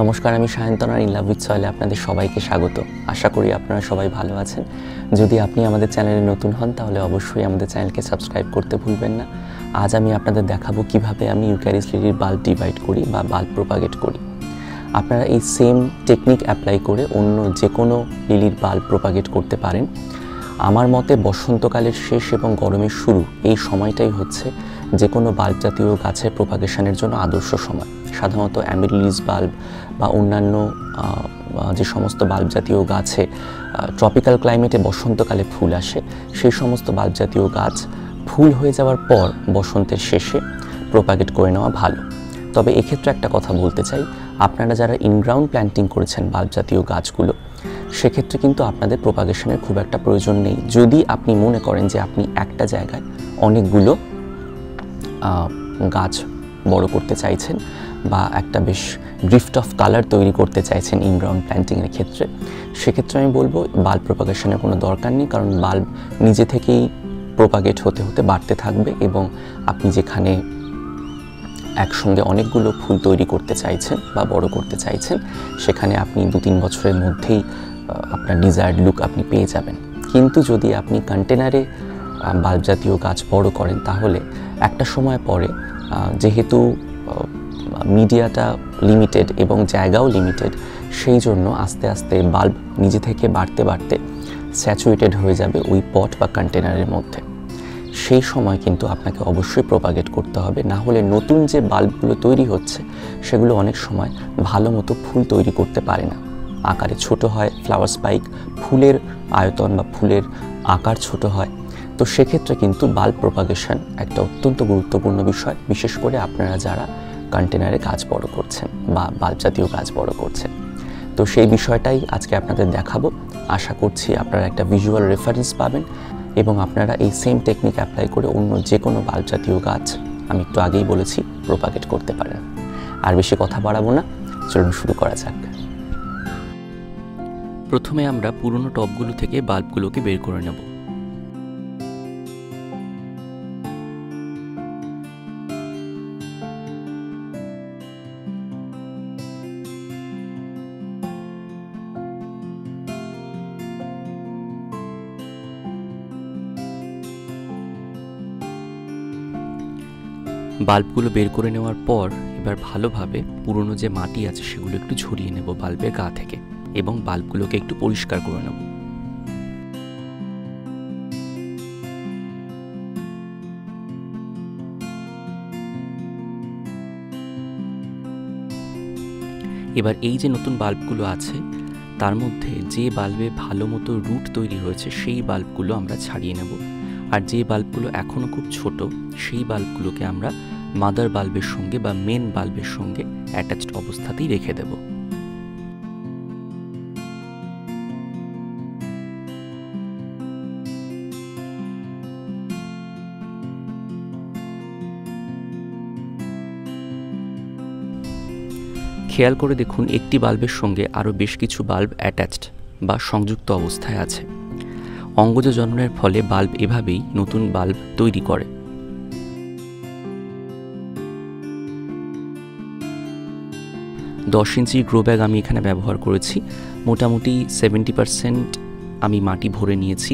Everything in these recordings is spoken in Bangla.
নমস্কার, আমি সায়ন্তনার ইন লাভ উইথ সয়েলে আপনাদের সবাইকে স্বাগত। আশা করি আপনারা সবাই ভালো আছেন। যদি আপনি আমাদের চ্যানেলে নতুন হন, তাহলে অবশ্যই আমাদের চ্যানেলকে সাবস্ক্রাইব করতে ভুলবেন না। আজ আমি আপনাদের দেখাবো কীভাবে আমি ইউক্যারিস লিলির বাল্ব ডিভাইড করি বা বাল্ব প্রোপাগেট করি। আপনারা এই সেম টেকনিক অ্যাপ্লাই করে অন্য যে কোনো লিলির বাল্ব প্রোপাগেট করতে পারেন। আমার মতে বসন্তকালের শেষ এবং গরমের শুরু এই সময়টাই হচ্ছে যে কোনো বাল্ব জাতীয় গাছের প্রোপাগেশনের জন্য আদর্শ সময়। সাধারণত অ্যামিলিস বাল্ব বা অন্যান্য যে সমস্ত বাল্ব জাতীয় গাছে ট্রপিক্যাল ক্লাইমেটে বসন্তকালে ফুল আসে, সেই সমস্ত বাল্ব জাতীয় গাছ ফুল হয়ে যাওয়ার পর বসন্তের শেষে প্রোপাগেট করে নেওয়া ভালো। তবে এক্ষেত্রে একটা কথা বলতে চাই, আপনারা যারা ইনগ্রাউন্ড প্ল্যান্টিং করেছেন বাল্ব জাতীয় গাছগুলো, সেক্ষেত্রে কিন্তু আপনাদের প্রোপাগেশনের খুব একটা প্রয়োজন নেই। যদি আপনি মনে করেন যে আপনি একটা জায়গায় অনেকগুলো গাছ বড় করতে চাইছেন বা একটা বেশ ড্রিফট অফ কালার তৈরি করতে চাইছেন ইনগ্রাউন্ড প্ল্যান্টিংয়ের ক্ষেত্রে, সেক্ষেত্রে আমি বলব বাল্ব প্রোপাগেশনের কোনো দরকার নেই, কারণ বাল্ব নিজে থেকেই প্রোপাগেট হতে হতে বাড়তে থাকবে এবং আপনি যেখানে একসঙ্গে অনেকগুলো ফুল তৈরি করতে চাইছেন বা বড় করতে চাইছেন, সেখানে আপনি দু তিন বছরের মধ্যেই আপনার ডিজায়ার্ড লুক আপনি পেয়ে যাবেন। কিন্তু যদি আপনি কন্টেনারে বাল্ব জাতীয় গাছ বড় করেন, তাহলে একটা সময় পরে যেহেতু মিডিয়াটা লিমিটেড এবং জায়গাও লিমিটেড, সেই জন্য আস্তে আস্তে বাল্ব নিজে থেকে বাড়তে বাড়তে স্যাচুরেটেড হয়ে যাবে ওই পট বা কন্টেনারের মধ্যে। সেই সময় কিন্তু আপনাকে অবশ্যই প্রোপাগেট করতে হবে। না হলে নতুন যে বাল্বগুলো তৈরি হচ্ছে, সেগুলো অনেক সময় ভালো মতো ফুল তৈরি করতে পারে না। আকারে ছোট হয় ফ্লাওয়ার স্পাইক ফুলের আয়তন বা ফুলের আকার ছোট হয় তো সেক্ষেত্রে কিন্তু বাল্ব প্রোপাগেশন একটা অত্যন্ত গুরুত্বপূর্ণ বিষয়, বিশেষ করে আপনারা যারা কন্টেনারে গাছ বড় করছেন বা বাল্ব জাতীয় গাছ বড় করছেন। তো সেই বিষয়টাই আজকে আপনাদের দেখাবো। আশা করছি আপনারা একটা ভিজুয়াল রেফারেন্স পাবেন এবং আপনারা এই সেম টেকনিক অ্যাপ্লাই করে অন্য যে কোনো বাল্ব জাতীয় গাছ, আমি একটু আগেই বলেছি প্রোপাগেট করতে পারেন। আর বেশি কথা বাড়াবো না, চলুন শুরু করা যাক। প্রথমে আমরা পুরনো টবগুলো থেকে বাল্বগুলোকে বের করে নেব। বাল্বগুলো বের করে নেওয়ার পর এবার ভালোভাবে পুরনো যে মাটি আছে সেগুলো একটু ঝরিয়ে নেব বাল্বের গা থেকে এবং বাল্বগুলোকে একটু পরিষ্কার করে নেব। এবার এই যে নতুন বাল্বগুলো আছে, তার মধ্যে যে বাল্বে ভালো মতো রুট তৈরি হয়েছে সেই বাল্বগুলো আমরা ছাড়িয়ে নেব। আর যে বাল্বগুলো এখনও খুব ছোট, সেই বাল্বগুলোকে আমরা মাদার বাল্বের সঙ্গে বা মেন বাল্বের সঙ্গে অ্যাটাচড অবস্থাতেই রেখে দেব। খেয়াল করে দেখুন, একটি বাল্বের সঙ্গে আরও বেশ কিছু বাল্ব অ্যাটাচড বা সংযুক্ত অবস্থায় আছে। অঙ্গজ জন্মের ফলে বাল্ব এভাবেই নতুন বাল্ব তৈরি করে। দশ ইঞ্চি গ্রো ব্যাগ আমি এখানে ব্যবহার করেছি। মোটামুটি সেভেন্টি পারসেন্ট আমি মাটি ভরে নিয়েছি।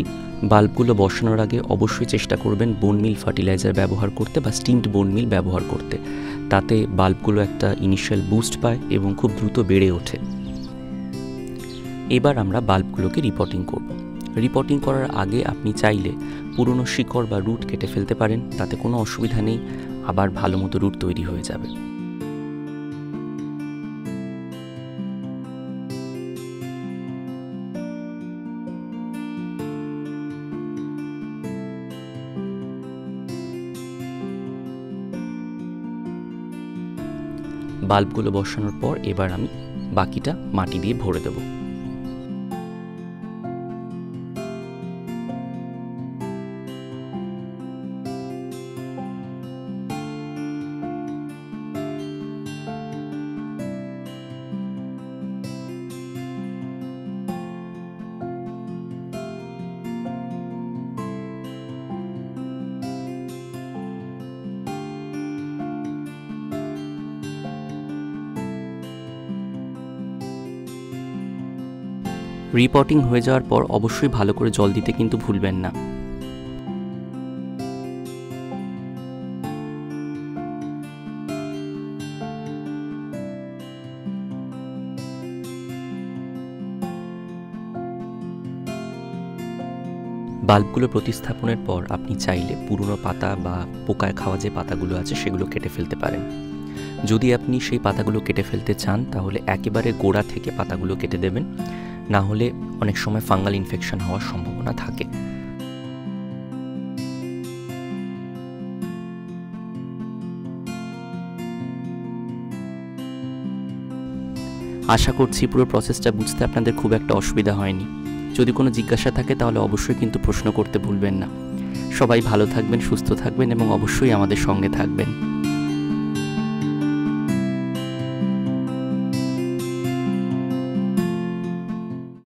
বাল্বগুলো বসানোর আগে অবশ্যই চেষ্টা করবেন বোনমিল ফার্টিলাইজার ব্যবহার করতে বা স্টিমড বোনমিল ব্যবহার করতে। তাতে বাল্বগুলো একটা ইনিশিয়াল বুস্ট পায় এবং খুব দ্রুত বেড়ে ওঠে। এবার আমরা বাল্বগুলোকে রিপোর্টিং করব। রিপোর্টিং করার আগে আপনি চাইলে পুরনো শিকড় বা রুট কেটে ফেলতে পারেন, তাতে কোনো অসুবিধা নেই, আবার ভালো মতো রুট তৈরি হয়ে যাবে। বাল্বগুলো বসানোর পর এবার আমি বাকিটা মাটি দিয়ে ভরে দেবো। রিপোর্টিং হয়ে যাওয়ার পর অবশ্যই ভালো করে জল দিতে কিন্তু ভুলবেন না। বাল্বগুলো প্রতিস্থাপনের পর আপনি চাইলে পুরনো পাতা বা পোকায় খাওয়া যে পাতাগুলো আছে সেগুলো কেটে ফেলতে পারেন। যদি আপনি সেই পাতাগুলো কেটে ফেলতে চান, তাহলে একেবারে গোড়া থেকে পাতাগুলো কেটে দেবেন। না হলে অনেক সময় ফাঙ্গাল ইনফেকশন হওয়ার সম্ভাবনা থাকে। আশা করছি পুরো প্রসেসটা বুঝতে আপনাদের খুব একটা অসুবিধা হয়নি। যদি কোনো জিজ্ঞাসা থাকে তাহলে অবশ্যই কিন্তু প্রশ্ন করতে ভুলবেন না। সবাই ভালো থাকবেন, সুস্থ থাকবেন এবং অবশ্যই আমাদের সঙ্গে থাকবেন।